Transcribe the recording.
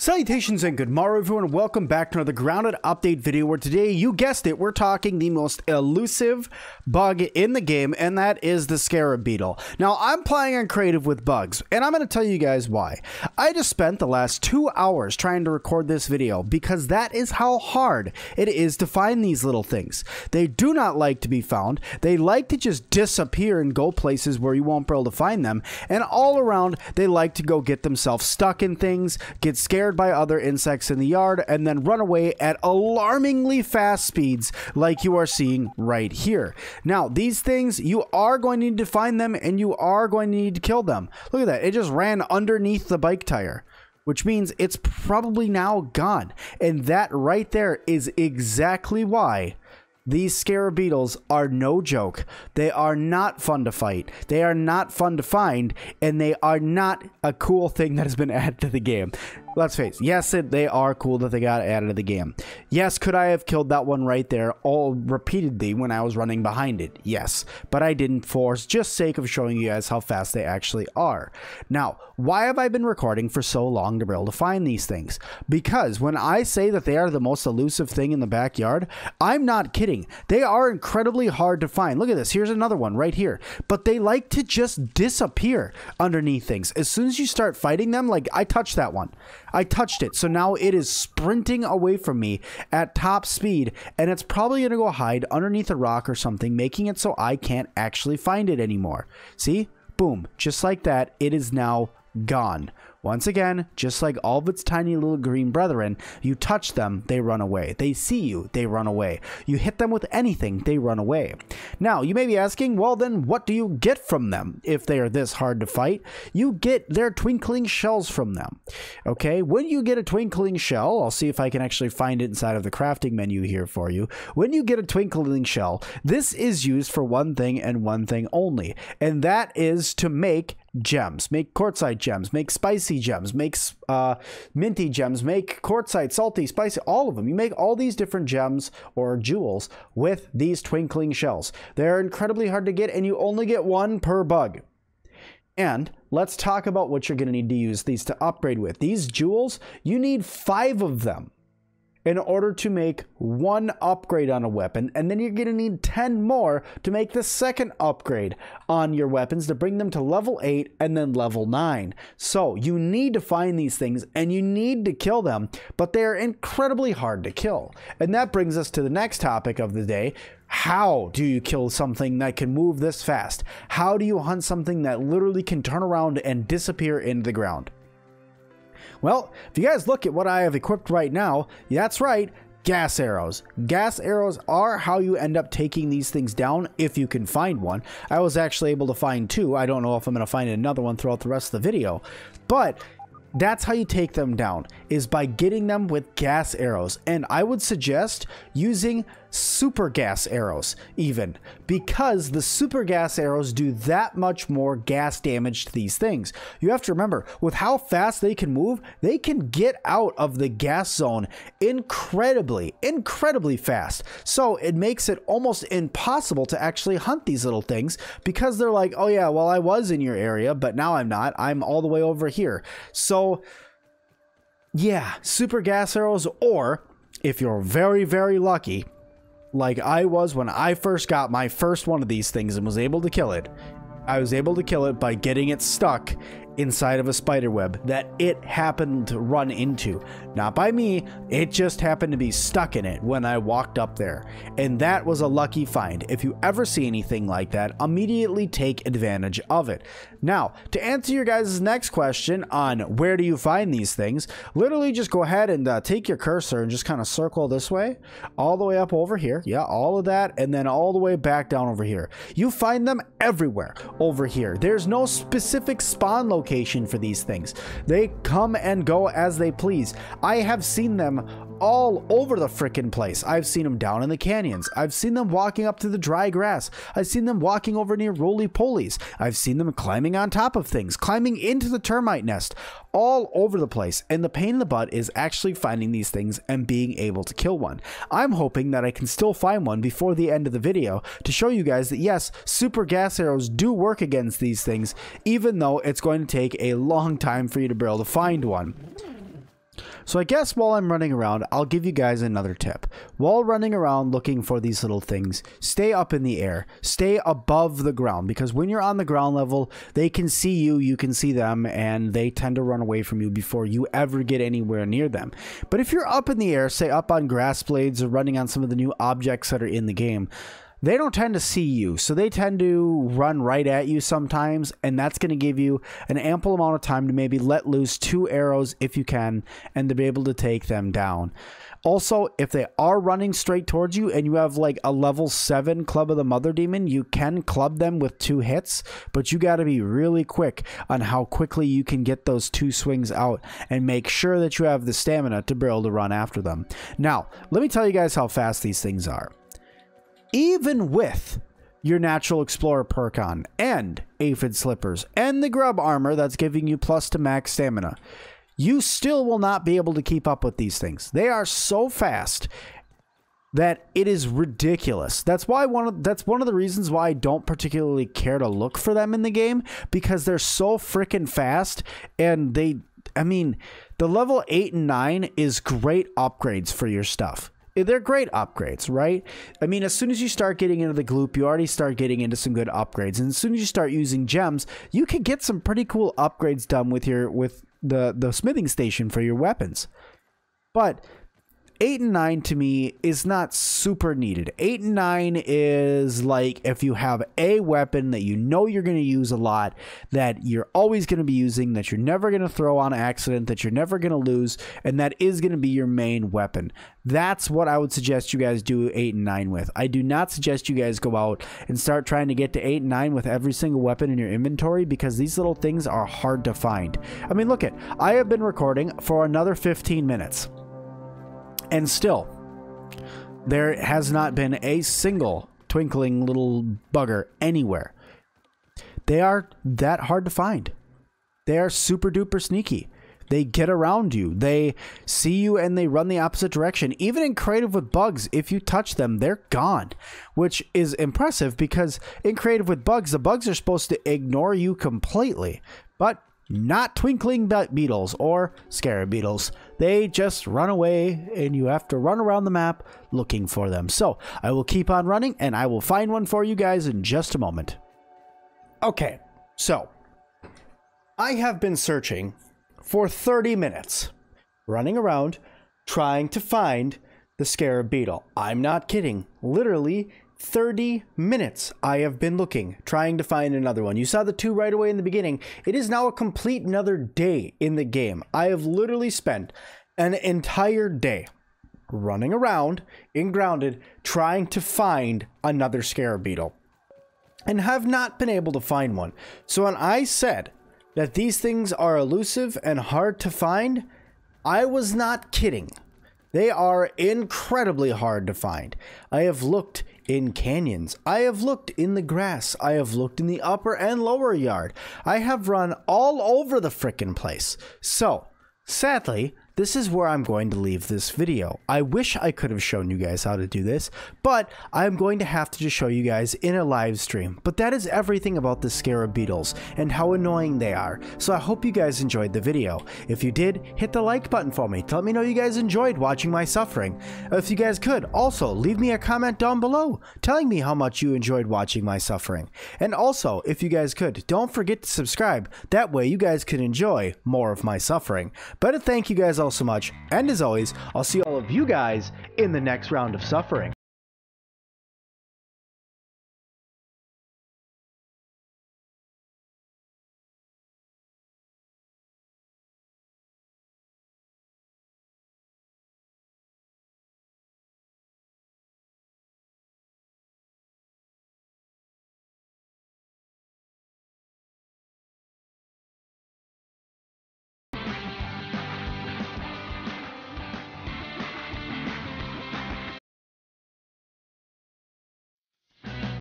Salutations and good morrow everyone welcome back to another grounded update video where today you guessed it we're talking the most elusive bug in the game and that is the scarab beetle. Now I'm playing on creative with bugs and I'm going to tell you guys why. I just spent the last two hours trying to record this video because that is how hard it is to find these little things. They do not like to be found. They like to just disappear and go places where you won't be able to find them and all around they like to go get themselves stuck in things, get scared scared by other insects in the yard, and then run away at alarmingly fast speeds like you are seeing right here. Now, these things, you are going to need to find them and you are going to need to kill them. Look at that. It just ran underneath the bike tire which means it's probably now gone. And that right there is exactly why these scarab beetles are no joke. They are not fun to fight. They are not fun to find, and they are not a cool thing that has been added to the game let's face yes it, they are cool that they got added to the game. Yes could i have killed that one right there all repeatedly when i was running behind it? Yes. But i didn't force just sake of showing you guys how fast they actually are. Now why have i been recording for so long to be able to find these things? Because when i say that they are the most elusive thing in the backyard i'm not kidding. They are incredibly hard to find. Look at this. Here's another one right here. But they like to just disappear underneath things. As soon as you start fighting them like i touched that one I touched it, so now it is sprinting away from me at top speed, and it's probably going to go hide underneath a rock or something, making it so I can't actually find it anymore. See? Boom. Just like that, it is now gone. Once again, just like all of its tiny little green brethren, you touch them, they run away. They see you, they run away. You hit them with anything, they run away. Now, you may be asking, well, then what do you get from them if they are this hard to fight? You get their twinkling shells from them. Okay, when you get a twinkling shell, I'll see if I can actually find it inside of the crafting menu here for you. When you get a twinkling shell, this is used for one thing and one thing only, and that is to make gems, make quartzite gems, make spicy gems, make uh, minty gems, make quartzite, salty, spicy, all of them. You make all these different gems or jewels with these twinkling shells. They're incredibly hard to get, and you only get one per bug. And let's talk about what you're going to need to use these to upgrade with. These jewels, you need five of them in order to make one upgrade on a weapon, and then you're going to need 10 more to make the second upgrade on your weapons to bring them to level 8 and then level 9. So you need to find these things and you need to kill them, but they are incredibly hard to kill. And that brings us to the next topic of the day. How do you kill something that can move this fast? How do you hunt something that literally can turn around and disappear into the ground? Well, if you guys look at what I have equipped right now, that's right, gas arrows. Gas arrows are how you end up taking these things down if you can find one. I was actually able to find two. I don't know if I'm going to find another one throughout the rest of the video. But that's how you take them down is by getting them with gas arrows and i would suggest using super gas arrows even because the super gas arrows do that much more gas damage to these things. You have to remember with how fast they can move they can get out of the gas zone incredibly incredibly fast. So it makes it almost impossible to actually hunt these little things because they're like oh yeah well i was in your area but now i'm not. I'm all the way over here. So yeah, super gas arrows, or if you're very, very lucky, like I was when I first got my first one of these things and was able to kill it, I was able to kill it by getting it stuck inside of a spider web that it happened to run into. Not by me, it just happened to be stuck in it when I walked up there. And that was a lucky find. If you ever see anything like that, immediately take advantage of it. Now, to answer your guys' next question on where do you find these things, literally just go ahead and uh, take your cursor and just kind of circle this way, all the way up over here. Yeah, all of that, and then all the way back down over here. You find them everywhere over here. There's no specific spawn location location for these things. They come and go as they please. I have seen them all over the frickin' place. I've seen them down in the canyons. I've seen them walking up to the dry grass. I've seen them walking over near roly polies. I've seen them climbing on top of things, climbing into the termite nest, all over the place. And the pain in the butt is actually finding these things and being able to kill one. I'm hoping that I can still find one before the end of the video to show you guys that yes, super gas arrows do work against these things, even though it's going to take a long time for you to be able to find one. So I guess while I'm running around, I'll give you guys another tip. While running around looking for these little things, stay up in the air, stay above the ground because when you're on the ground level, they can see you, you can see them, and they tend to run away from you before you ever get anywhere near them. But if you're up in the air, say up on grass blades or running on some of the new objects that are in the game, they don't tend to see you. So they tend to run right at you sometimes. And that's going to give you an ample amount of time to maybe let loose two arrows if you can and to be able to take them down. Also, if they are running straight towards you and you have like a level 7 Club of the Mother Demon, you can club them with two hits, but you got to be really quick on how quickly you can get those two swings out and make sure that you have the stamina to be able to run after them. Now, let me tell you guys how fast these things are even with your natural explorer perk on and aphid slippers and the grub armor that's giving you plus to max stamina you still will not be able to keep up with these things. They are so fast that it is ridiculous. That's why one of that's one of the reasons why i don't particularly care to look for them in the game because they're so freaking fast and they i mean the level 8 and 9 is great upgrades for your stuff they're great upgrades, right? I mean, as soon as you start getting into the gloop, you already start getting into some good upgrades. And as soon as you start using gems, you can get some pretty cool upgrades done with your with the the smithing station for your weapons. But 8 and 9 to me is not super needed. 8 and 9 is like if you have a weapon that you know you're going to use a lot, that you're always going to be using, that you're never going to throw on accident, that you're never going to lose, and that is going to be your main weapon. That's what I would suggest you guys do 8 and 9 with. I do not suggest you guys go out and start trying to get to 8 and 9 with every single weapon in your inventory because these little things are hard to find. I mean, look at, I have been recording for another 15 minutes. And still, there has not been a single twinkling little bugger anywhere. They are that hard to find. They are super duper sneaky. They get around you. They see you and they run the opposite direction. Even in creative with bugs, if you touch them, they're gone, which is impressive because in creative with bugs, the bugs are supposed to ignore you completely. But not twinkling beetles or scarab beetles. They just run away and you have to run around the map looking for them. So I will keep on running and I will find one for you guys in just a moment. Okay, so I have been searching for 30 minutes, running around trying to find the scarab beetle. I'm not kidding. Literally 30 minutes I have been looking, trying to find another one. You saw the two right away in the beginning. It is now a complete another day in the game. I have literally spent an entire day running around in grounded trying to find another scarab beetle and have not been able to find one. So when I said that these things are elusive and hard to find, I was not kidding. They are incredibly hard to find. I have looked in canyons. I have looked in the grass. I have looked in the upper and lower yard. I have run all over the frickin' place. So, sadly, this is where I'm going to leave this video. I wish I could have shown you guys how to do this, but I'm going to have to just show you guys in a live stream. But that is everything about the Scarab Beetles and how annoying they are. So I hope you guys enjoyed the video. If you did, hit the like button for me to let me know you guys enjoyed watching my suffering. If you guys could, also leave me a comment down below telling me how much you enjoyed watching my suffering. And also, if you guys could, don't forget to subscribe. That way you guys can enjoy more of my suffering. But thank you guys all so much, and as always, I'll see all of you guys in the next round of suffering.